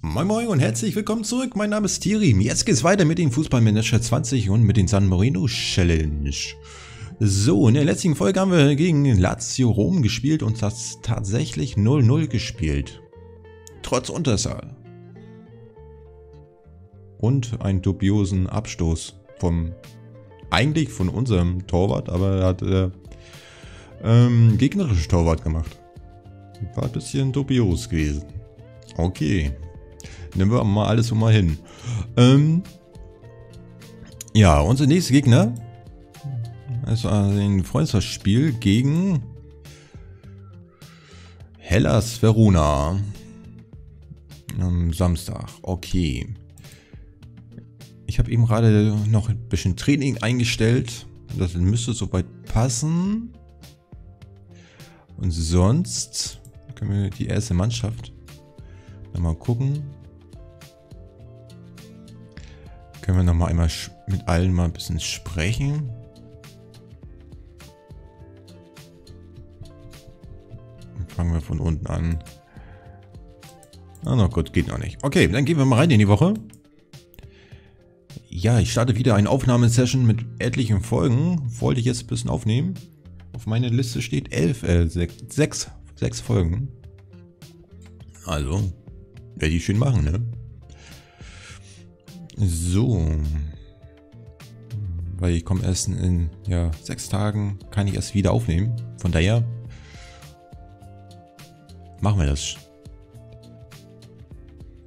Moin Moin und herzlich willkommen zurück. Mein Name ist Thierry. Jetzt geht's weiter mit dem Fußballmanager 20 und mit den San Marino Challenge. So, in der letzten Folge haben wir gegen Lazio Rom gespielt und das tatsächlich 0-0 gespielt. Trotz Unterzahl. Und einen dubiosen Abstoß vom, eigentlich von unserem Torwart, aber er hat äh, ähm, gegnerische Torwart gemacht. War ein bisschen dubios gewesen. Okay. Nehmen wir mal alles so mal hin. Ähm, ja, unser nächster Gegner ist ein Freundschaftsspiel gegen Hellas Verona. Am Samstag. Okay. Ich habe eben gerade noch ein bisschen Training eingestellt. Das müsste soweit passen. Und sonst können wir die erste Mannschaft mal gucken. Können wir noch mal einmal mit allen mal ein bisschen sprechen. fangen wir von unten an. Ah, na gut, geht noch nicht. Okay, dann gehen wir mal rein in die Woche. Ja, ich starte wieder eine Aufnahmesession mit etlichen Folgen. Wollte ich jetzt ein bisschen aufnehmen. Auf meiner Liste steht elf, äh, sechs, sechs, sechs Folgen. Also, werde ich schön machen, ne? So. Weil ich komme erst in ja, sechs Tagen, kann ich erst wieder aufnehmen. Von daher machen wir das.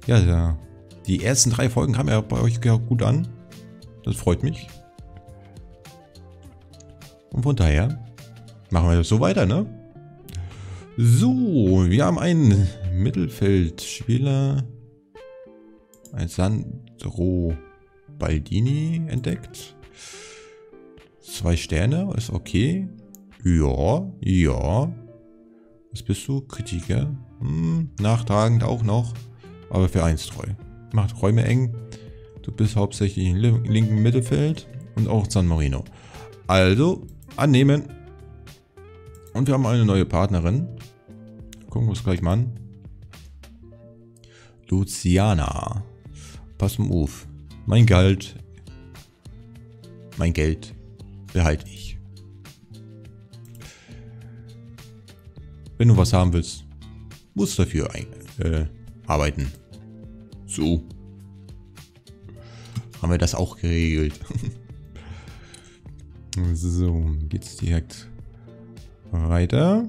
Ja, ja. Die ersten drei Folgen kamen ja bei euch gut an. Das freut mich. Und von daher machen wir das so weiter, ne? So, wir haben einen Mittelfeldspieler, ein Sandro Baldini entdeckt. Zwei Sterne, ist okay. Ja, ja. Was bist du? Kritiker? Hm, nachtragend auch noch, aber für eins treu. Macht Räume eng. Du bist hauptsächlich im linken Mittelfeld und auch San Marino. Also, annehmen. Und wir haben eine neue Partnerin. Gucken wir uns gleich mal an. Luciana. Pass mal auf. Mein Geld. Mein Geld behalte ich. Wenn du was haben willst, musst du dafür ein, äh, arbeiten. So. Haben wir das auch geregelt. so, geht's direkt weiter.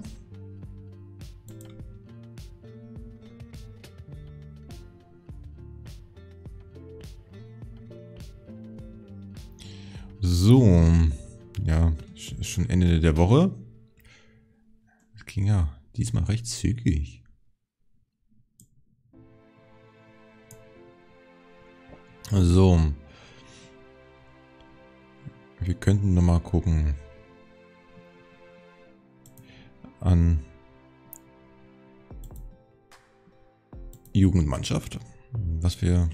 So, ja, schon Ende der Woche. Das ging ja diesmal recht zügig. So. Wir könnten noch mal gucken. An Jugendmannschaft. Was wir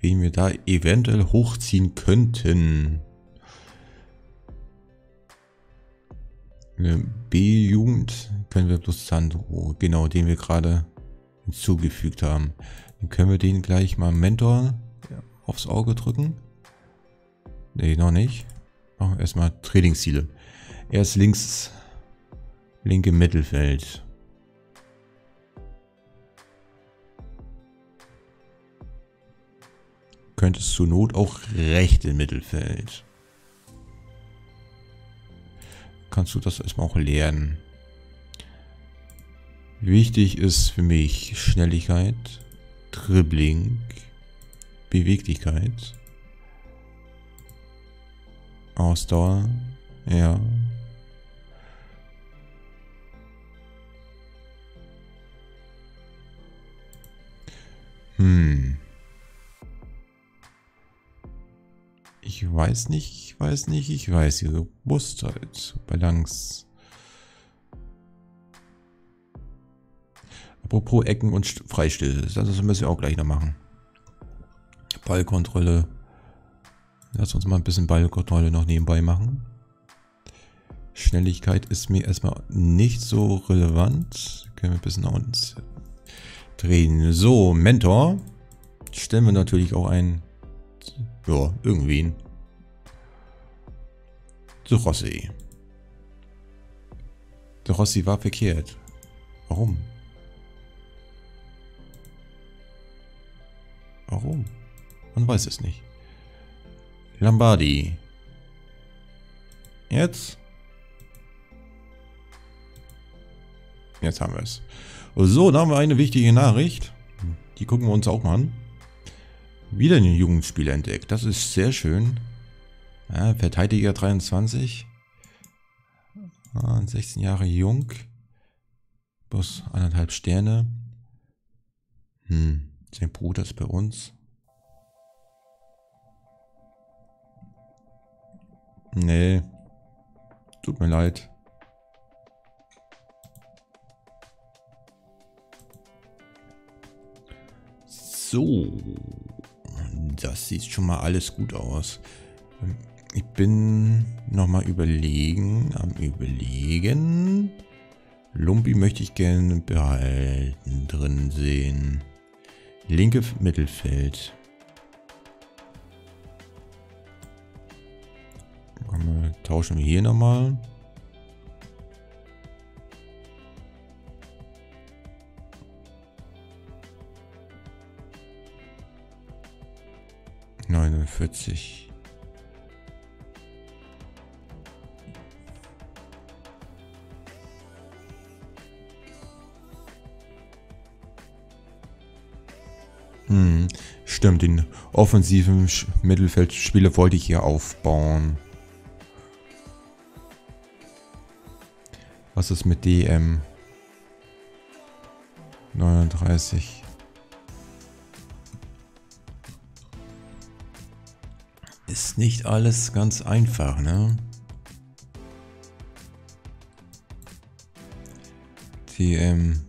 wen wir da eventuell hochziehen könnten. B-Jugend können wir plus Sandro, genau, den wir gerade hinzugefügt haben. Dann können wir den gleich mal Mentor aufs Auge drücken. Ne, noch nicht. Machen wir erstmal Trainingsziele. Er ist links, linke Mittelfeld. Könntest zur Not auch recht im Mittelfeld. Kannst du das erstmal auch lernen. Wichtig ist für mich Schnelligkeit, Dribbling, Beweglichkeit, Ausdauer, ja. Weiß nicht, ich weiß nicht, ich weiß. Diese Robustheit, Balance. Apropos Ecken und Freistöße. Das müssen wir auch gleich noch machen. Ballkontrolle. Lass uns mal ein bisschen Ballkontrolle noch nebenbei machen. Schnelligkeit ist mir erstmal nicht so relevant. Können wir ein bisschen uns drehen. So, Mentor. Stellen wir natürlich auch ein. Ja, irgendwen. So Rossi. Der Rossi war verkehrt. Warum? Warum? Man weiß es nicht. Lombardi. Jetzt? Jetzt haben wir es. So, da haben wir eine wichtige Nachricht. Die gucken wir uns auch mal an. Wieder ein Jugendspieler entdeckt. Das ist sehr schön. Ja, Verteidiger 23. 16 Jahre jung. Plus anderthalb Sterne. Hm, sein Bruder ist bei uns. Nee. Tut mir leid. So. Das sieht schon mal alles gut aus. Ich bin nochmal überlegen, am überlegen. Lumpi möchte ich gerne behalten, drin sehen. Linke Mittelfeld. Tauschen wir hier nochmal. 49. stimmt, den offensiven Mittelfeldspieler wollte ich hier aufbauen. Was ist mit DM? 39. Ist nicht alles ganz einfach, ne? DM.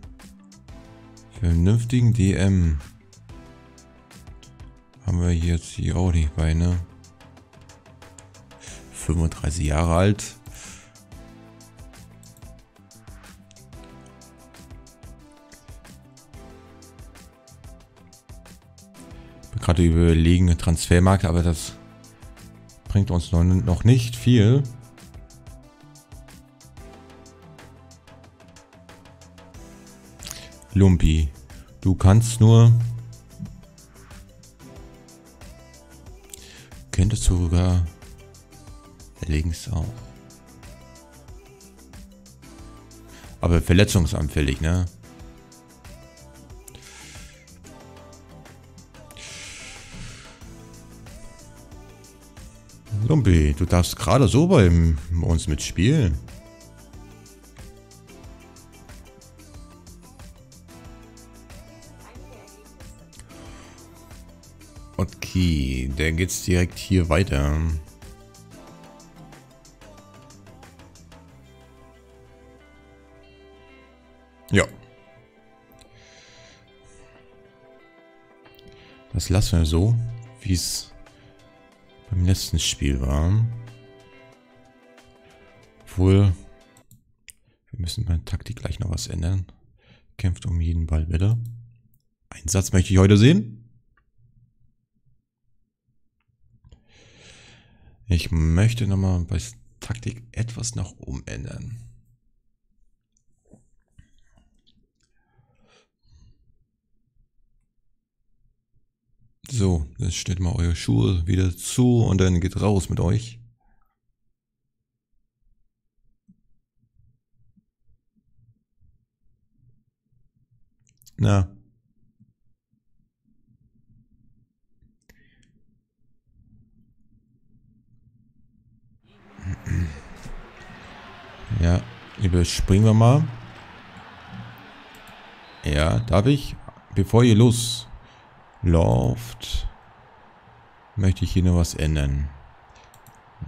Vernünftigen DM. Wir jetzt hier auch nicht bei, ne? 35 Jahre alt. gerade überlegen Transfermarkt, aber das bringt uns noch nicht viel. Lumpi, du kannst nur... Könntest du sogar links auch. Aber verletzungsanfällig, ne? Lumpi, du darfst gerade so bei uns mitspielen. Okay, dann geht's direkt hier weiter. Ja. Das lassen wir so, wie es beim letzten Spiel war. Obwohl, wir müssen bei der Taktik gleich noch was ändern. Kämpft um jeden Ball wieder. Einen Satz möchte ich heute sehen. Ich möchte nochmal bei Taktik etwas nach umändern. So, jetzt stellt mal eure Schuhe wieder zu und dann geht raus mit euch. Na. Ja, überspringen wir mal. Ja, darf ich? Bevor ihr los Loft möchte ich hier noch was ändern.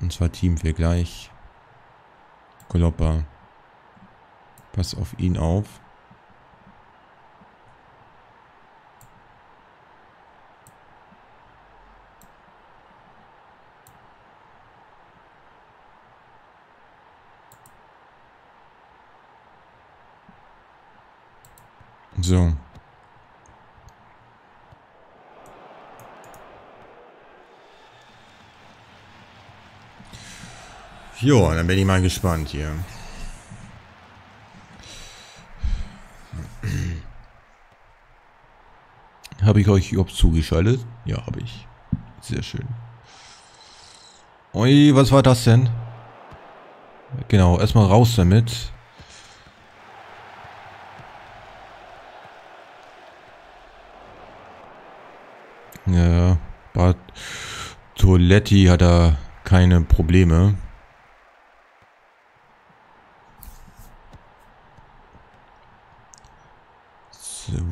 Und zwar Teamvergleich. Klopper. Pass auf ihn auf. So. Jo, dann bin ich mal gespannt hier. Habe ich euch überhaupt zugeschaltet? Ja, habe ich. Sehr schön. Ui, was war das denn? Genau, erstmal raus damit. Ja, Bad Toiletti hat da keine Probleme.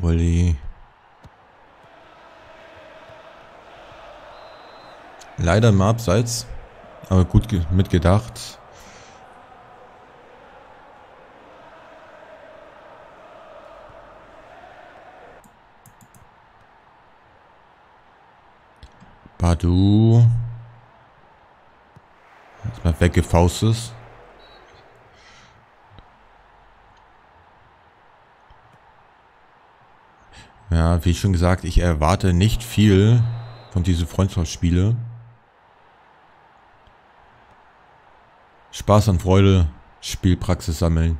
Volley. Leider im Abseits, aber gut mitgedacht. Badu. Erstmal weggefaustet. Ja, wie schon gesagt, ich erwarte nicht viel von diesen Freundschaftsspiele. Spaß und Freude, Spielpraxis sammeln.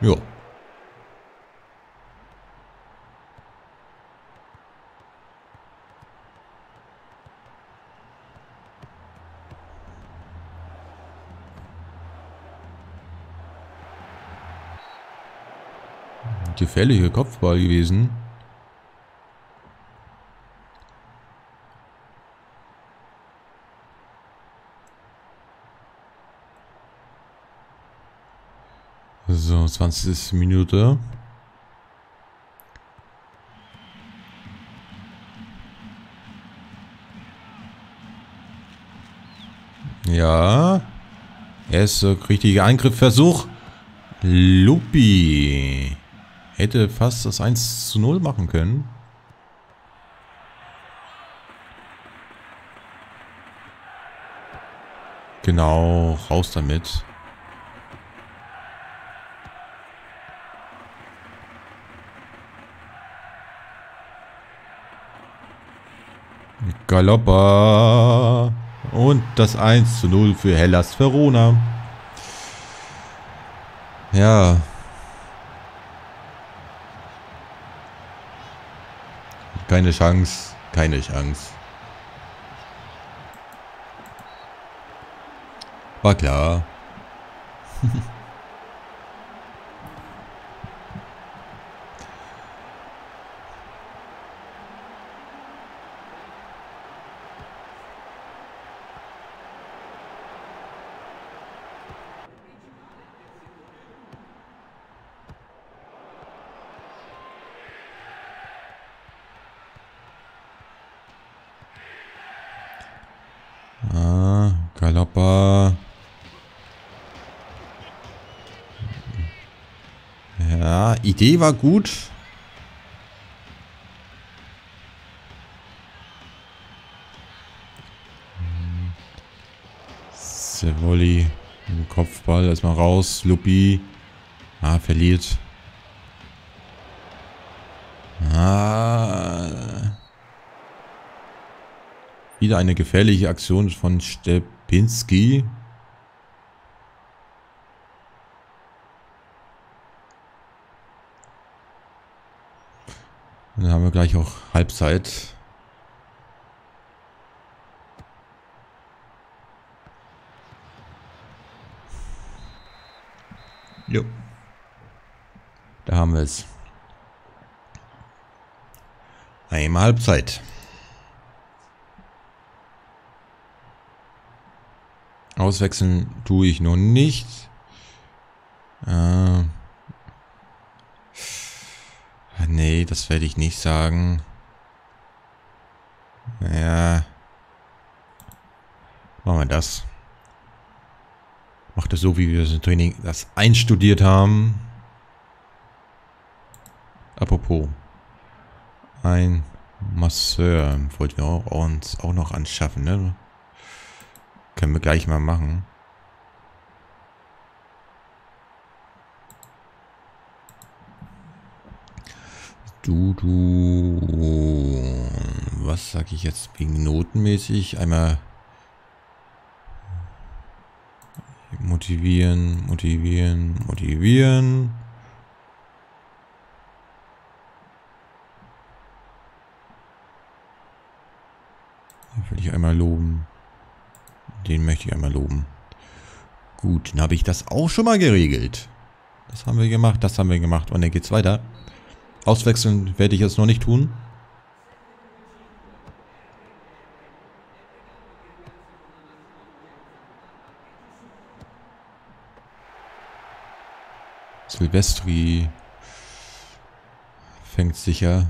Ja. Gefährliche Kopfball gewesen. So, 20. Minute. Ja. Erster richtiger Angriffsversuch. Lupi. Hätte fast das 1 zu 0 machen können. Genau, raus damit. Galoppa. Und das 1 zu 0 für Hellas Verona. Ja, Keine Chance. Keine Chance. War klar. Galoppa. Ja, Idee war gut. Volley im Kopfball. Erstmal raus. Lupi. Ah, verliert. Ah. Wieder eine gefährliche Aktion von Stepp. Dann haben wir gleich auch Halbzeit. Jo. Da haben wir es. Einmal Halbzeit. Auswechseln tue ich noch nicht. Äh, nee, das werde ich nicht sagen. Naja. Machen wir das. Macht es so, wie wir das Training das einstudiert haben. Apropos. Ein Masseur wollten wir uns auch noch anschaffen, ne? Können wir gleich mal machen. Du, du. Was sag ich jetzt wegen notenmäßig? Einmal motivieren, motivieren, motivieren. Den will ich einmal loben. Den möchte ich einmal loben. Gut, dann habe ich das auch schon mal geregelt. Das haben wir gemacht, das haben wir gemacht. Und dann geht's weiter. Auswechseln werde ich jetzt noch nicht tun. Silvestri fängt sicher.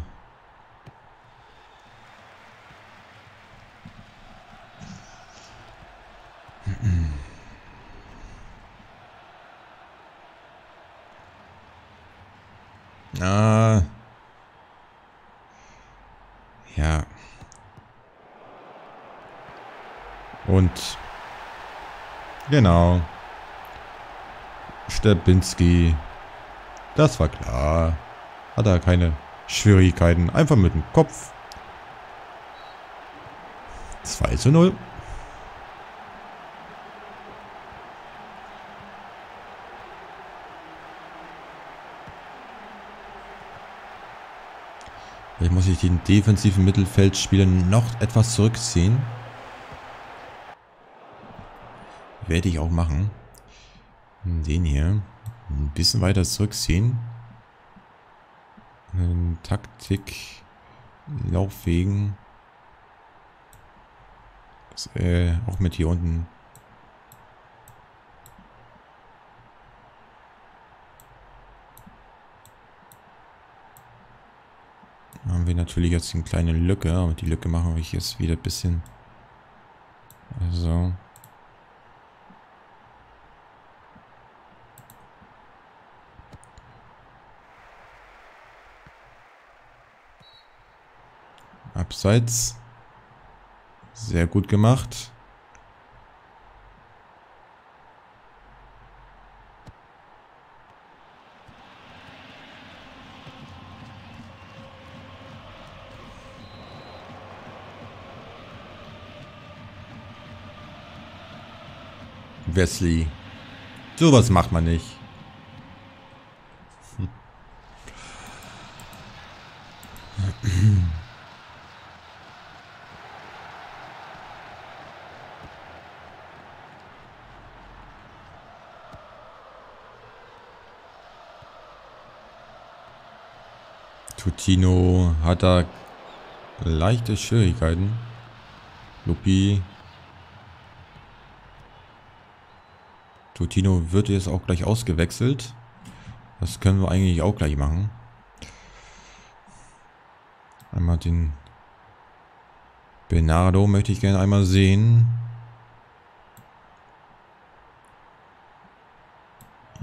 Ah. Ja. Und genau. Stepinski. Das war klar. Hat er keine Schwierigkeiten. Einfach mit dem Kopf. 2 zu 0. Vielleicht muss ich den defensiven Mittelfeldspieler noch etwas zurückziehen. Werde ich auch machen. Den hier. Ein bisschen weiter zurückziehen. Taktik. Laufwegen. Das, äh, auch mit hier unten haben wir natürlich jetzt eine kleine Lücke. Und die Lücke machen wir jetzt wieder ein bisschen. So. Abseits. Sehr gut gemacht. Wesley. Sowas macht man nicht. Tutino hat da leichte Schwierigkeiten. Lupi Totino wird jetzt auch gleich ausgewechselt. Das können wir eigentlich auch gleich machen. Einmal den Bernardo möchte ich gerne einmal sehen.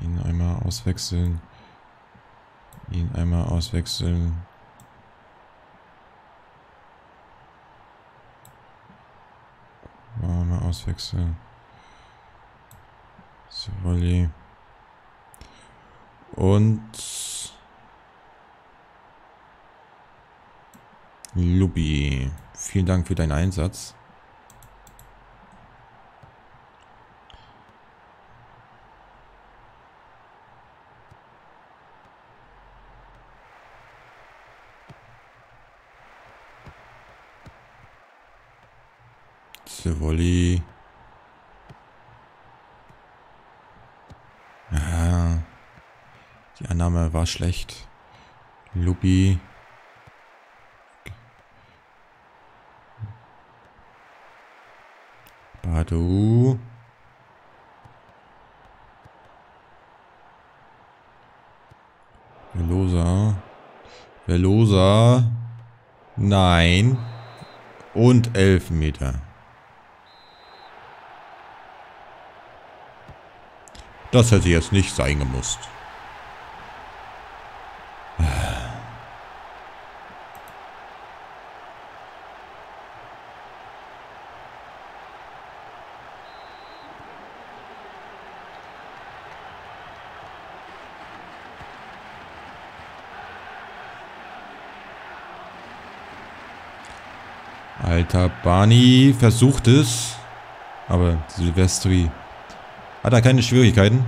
Ihn einmal auswechseln. Ihn einmal auswechseln. Mal auswechseln. Volley. Und Lubi. Vielen Dank für deinen Einsatz. Volley. Die Annahme war schlecht. Lubi. Badu. Velosa. Velosa. Nein. Und elf Meter. Das hätte jetzt nicht sein gemusst. Alter Barney versucht es. Aber Silvestri hat da keine Schwierigkeiten.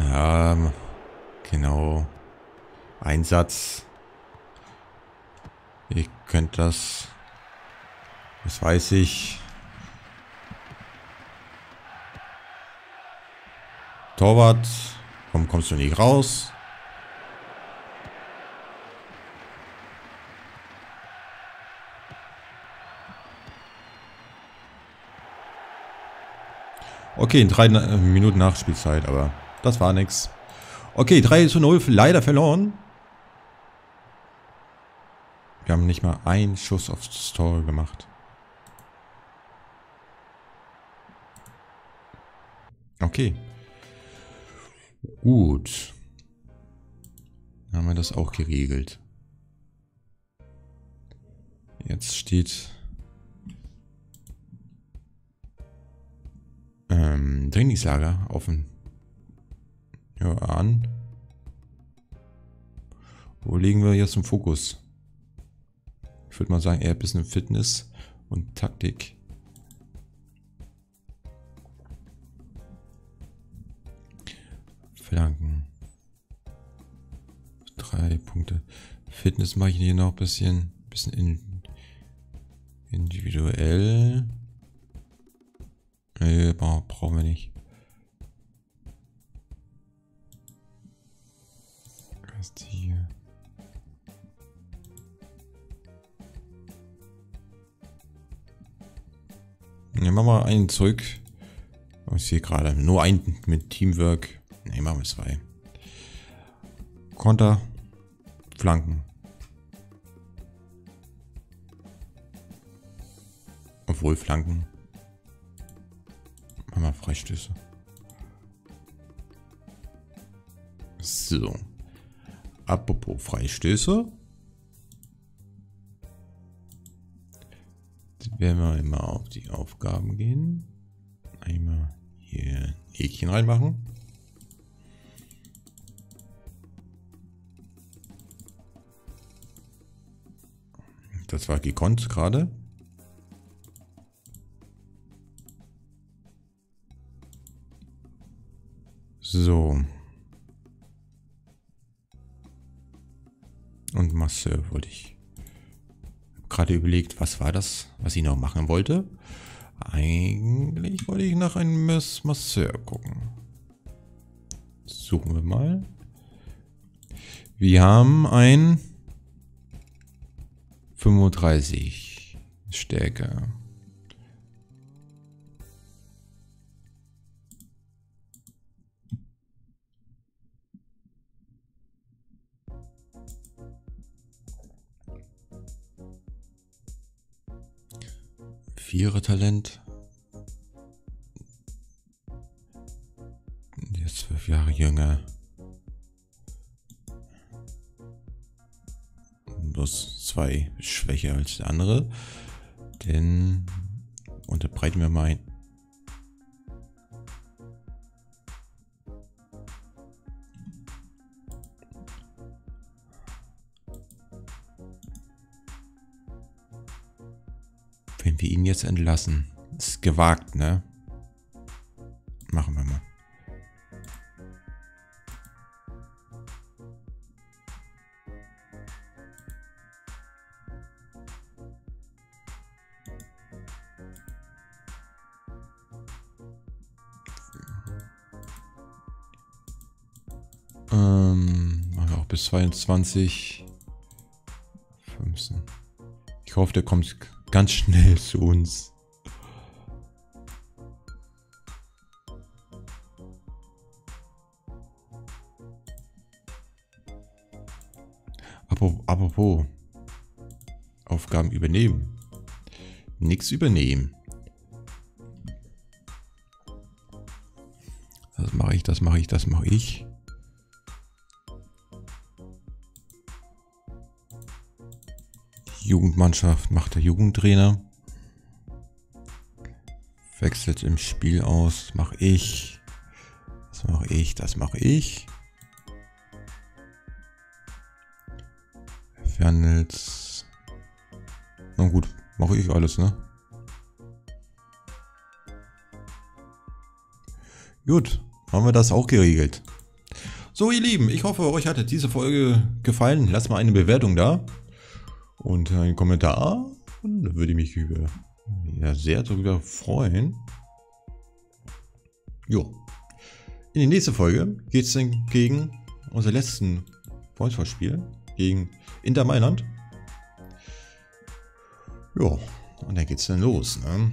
Ja, genau. Einsatz. Ihr könnt das. Weiß ich. Torwart. Komm, kommst du nicht raus. Okay, in drei Minuten Nachspielzeit, aber das war nix. Okay, 3 zu 0 leider verloren. Wir haben nicht mal einen Schuss aufs Tor gemacht. Okay. Gut. Dann haben wir das auch geregelt. Jetzt steht ähm, Trainingslager offen. Ja, an. Wo legen wir jetzt den Fokus? Ich würde mal sagen, eher ein bisschen Fitness und Taktik. Flanken. Drei Punkte. Fitness mache ich hier noch ein bisschen, bisschen in, individuell. Nee, brauchen wir nicht. Was ist hier? Ja, machen wir einen zurück. Ich sehe gerade nur einen mit Teamwork. Ne, machen wir zwei. Konter. Flanken. Obwohl Flanken. Machen wir Freistöße. So. Apropos Freistöße. werden wir immer auf die Aufgaben gehen. Einmal hier ein Häkchen reinmachen. Das war gekonnt gerade. So. Und Masse wollte ich gerade überlegt, was war das, was ich noch machen wollte. Eigentlich wollte ich nach einem Masseur gucken. Suchen wir mal. Wir haben ein 35 Stärke. Vierer-Talent. Der 2 schwächer als der andere. Denn unterbreiten wir mal ein. Wenn wir ihn jetzt entlassen, ist gewagt, ne? Bis 22. 15. Ich hoffe, der kommt ganz schnell zu uns. Apropos, Aufgaben übernehmen. Nichts übernehmen. Das mache ich, das mache ich, das mache ich. Jugendmannschaft macht der Jugendtrainer. Wechselt im Spiel aus. Mach ich. Das mache ich, das mache ich. Fernels. Na gut, mache ich alles, ne? Gut, haben wir das auch geregelt. So ihr Lieben, ich hoffe euch hat diese Folge gefallen. Lasst mal eine Bewertung da. Und einen Kommentar. Und da würde ich mich über, ja, sehr darüber freuen. Jo. In die nächste Folge geht es dann gegen unser letzten Freundschaftsspiel. Gegen Inter Mailand. Jo. Und dann geht's dann los, ne?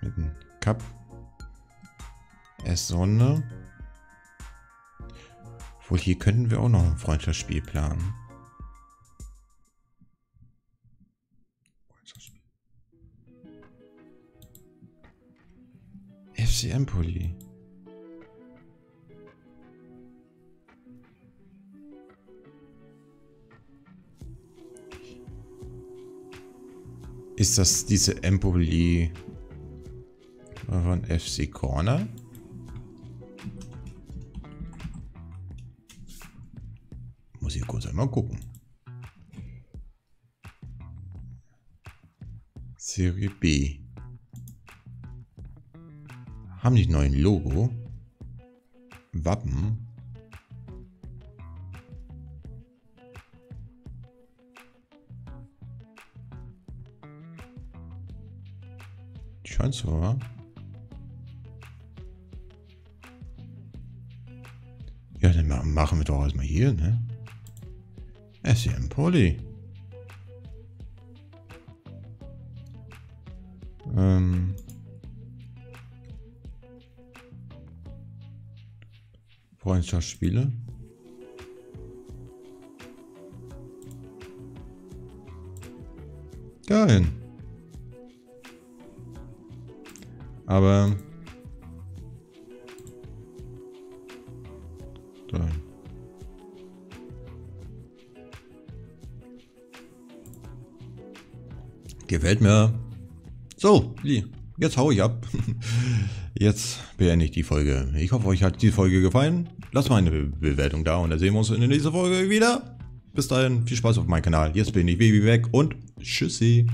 Mit dem Cup. S-Sonne. Obwohl, hier könnten wir auch noch ein Freundschaftsspiel planen. FC Empoli. Ist das diese Empoli von FC Corner? Muss ich kurz einmal gucken. Serie B. Haben die neuen Logo? Wappen? Scheint so, wa? Ja, dann machen wir doch erstmal hier, ne? SM Poly. Ähm. Freundschaftsspiele. Geil. Aber... Dann. Gefällt mir. So, jetzt hau ich ab. Jetzt beende ich die Folge. Ich hoffe, euch hat die Folge gefallen. Lasst mal eine Bewertung da und dann sehen wir uns in der nächsten Folge wieder. Bis dahin, viel Spaß auf meinem Kanal. Jetzt bin ich Baby weg und tschüssi.